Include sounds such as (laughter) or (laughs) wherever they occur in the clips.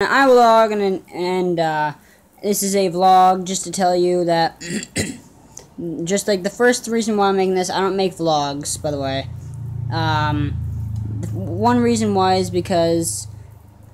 I vlog and and uh, this is a vlog just to tell you that (clears throat) just like the first reason why I'm making this I don't make vlogs by the way. Um, one reason why is because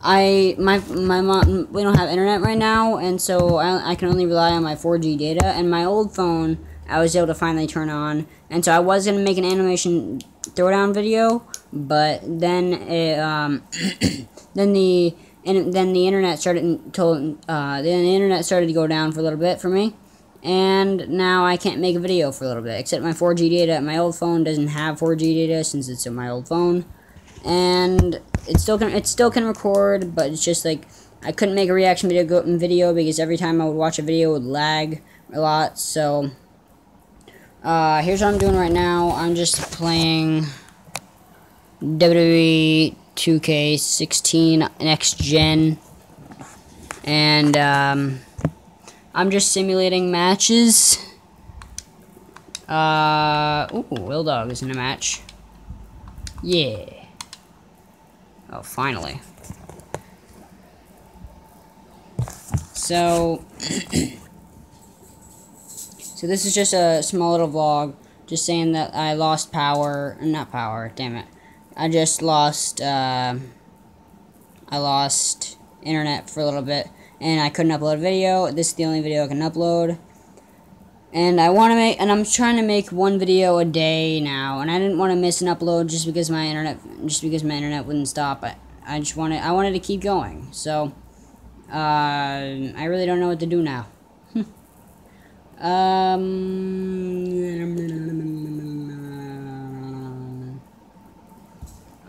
I my my mom we don't have internet right now and so I, I can only rely on my 4G data and my old phone I was able to finally turn on. And so I was gonna make an animation throwdown video but then it, um, (clears throat) then the and then the internet started told uh, then the internet started to go down for a little bit for me. And now I can't make a video for a little bit except my 4G data. My old phone doesn't have 4G data since it's in my old phone. And it still can it still can record but it's just like I couldn't make a reaction video go video because every time I would watch a video it would lag a lot. So uh, here's what I'm doing right now. I'm just playing WWE 2K16 Next Gen. And um, I'm just simulating matches. Uh, ooh, Will Dog is in a match. Yeah. Oh, finally. So, (clears throat) so this is just a small little vlog, just saying that I lost power, not power, damn it. I just lost, uh, I lost internet for a little bit, and I couldn't upload a video. This is the only video I can upload. And I want to make, and I'm trying to make one video a day now, and I didn't want to miss an upload just because my internet, just because my internet wouldn't stop. I, I just wanted, I wanted to keep going. So, uh, I really don't know what to do now. (laughs) um.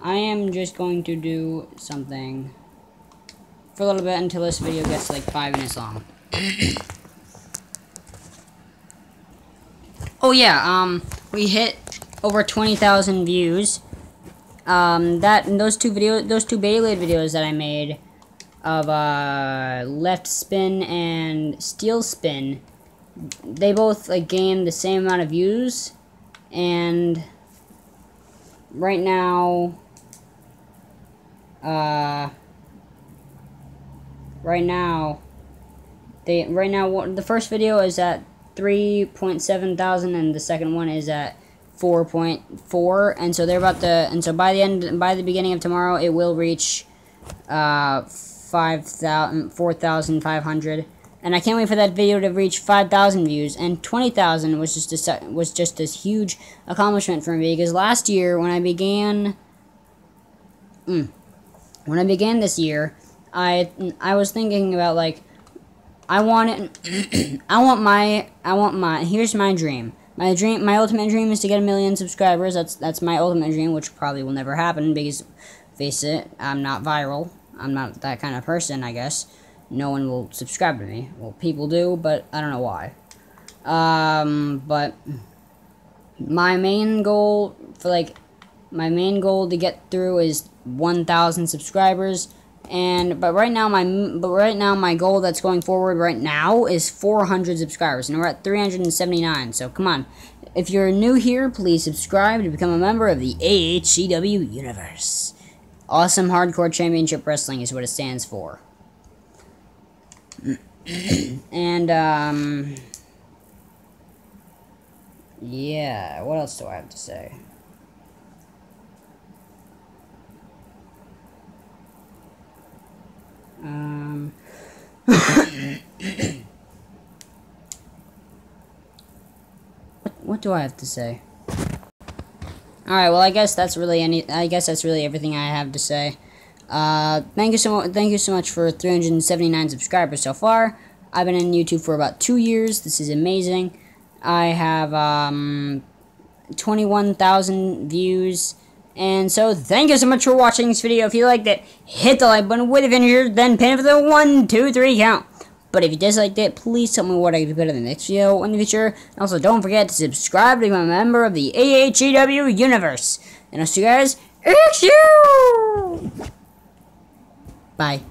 I am just going to do something for a little bit until this video gets like five minutes long. (clears throat) oh yeah, um, we hit over 20,000 views. Um, that those two videos, those two Beyblade videos that I made of uh, left spin and steel spin, they both like gained the same amount of views, and right now uh, right now, they right now the first video is at 3.7 thousand and the second one is at 4.4 and so they're about to and so by the end by the beginning of tomorrow it will reach uh 5,000 4,500 and I can't wait for that video to reach 5,000 views and 20,000 was just a, was just this huge accomplishment for me because last year when I began mm, when I began this year, I I was thinking about like I want it, (clears throat) I want my I want my here's my dream. My dream my ultimate dream is to get a million subscribers. That's that's my ultimate dream, which probably will never happen because face it, I'm not viral. I'm not that kind of person, I guess. No one will subscribe to me. Well, people do, but I don't know why. Um, but my main goal for like my main goal to get through is 1,000 subscribers. And but right now my but right now my goal that's going forward right now is 400 subscribers, and we're at 379. So come on, if you're new here, please subscribe to become a member of the AHCW universe. Awesome Hardcore Championship Wrestling is what it stands for. (coughs) and um, yeah, what else do I have to say? Um, what, do I have to say? Alright, well I guess that's really any I guess that's really everything I have to say. Uh, thank you so much thank you so much for 379 subscribers so far. I've been in YouTube for about two years. This is amazing. I have um 21,000 views and so, thank you so much for watching this video. If you liked it, hit the like button with a finger, then pin it for the one, two, three count. But if you disliked it, please tell me what I could better in the next video in the future. And also, don't forget to subscribe to become a member of the AHCW universe. And I'll see you guys next you. Bye.